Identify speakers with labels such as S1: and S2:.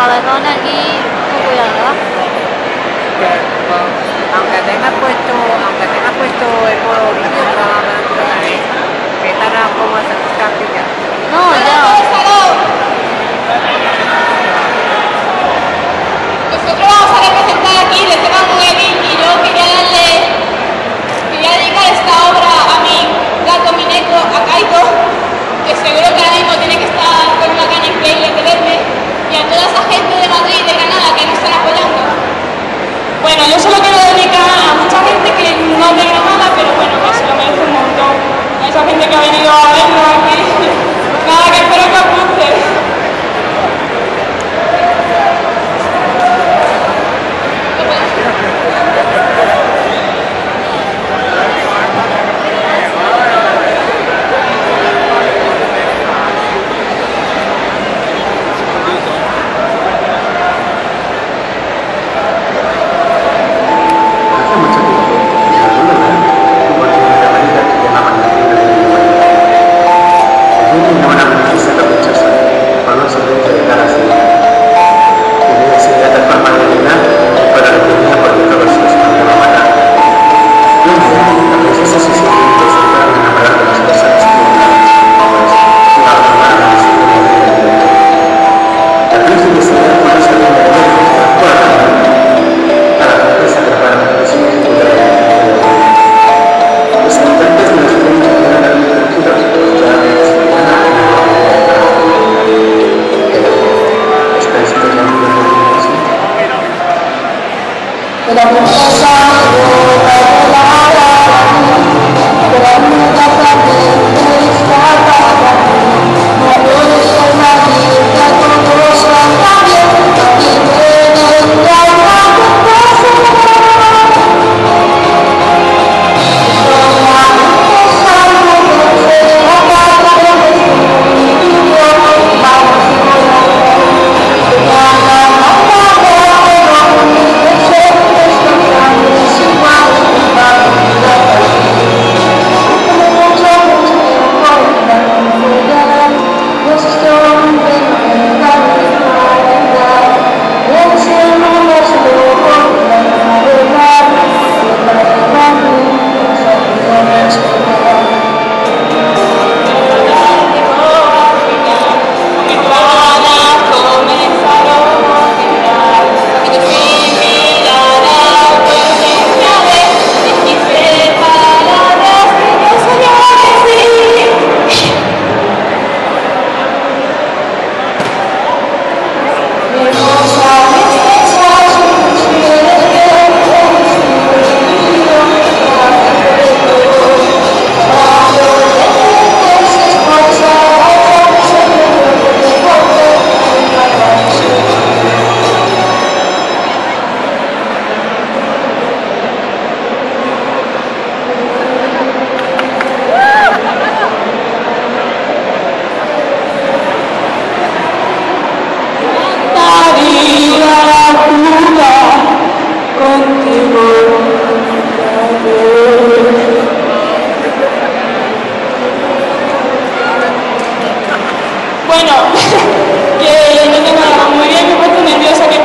S1: cabezón aquí con cuidado, ¿verdad?
S2: Pues, aunque tengas puesto el
S3: pela proporção. Bueno, que no tengo muy bien, me he puesto nerviosa que